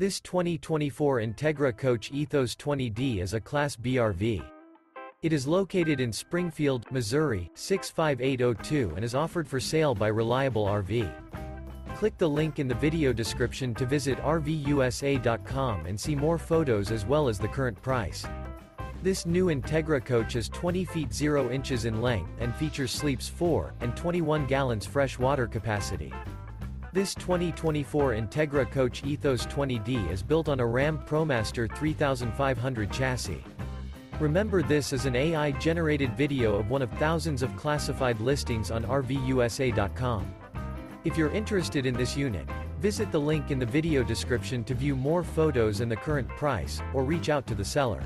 This 2024 Entegra Coach Ethos 20D is a Class B RV. It is located in Springfield, Missouri, 65802 and is offered for sale by Reliable RV. Click the link in the video description to visit RVUSA.com and see more photos as well as the current price. This new Entegra coach is 20 feet 0 inches in length and features sleeps 4 and 21 gallons fresh water capacity. This 2024 Entegra Coach Ethos 20D is built on a Ram ProMaster 3500 chassis. Remember this is an AI-generated video of one of thousands of classified listings on RVUSA.com. If you're interested in this unit, visit the link in the video description to view more photos and the current price, or reach out to the seller.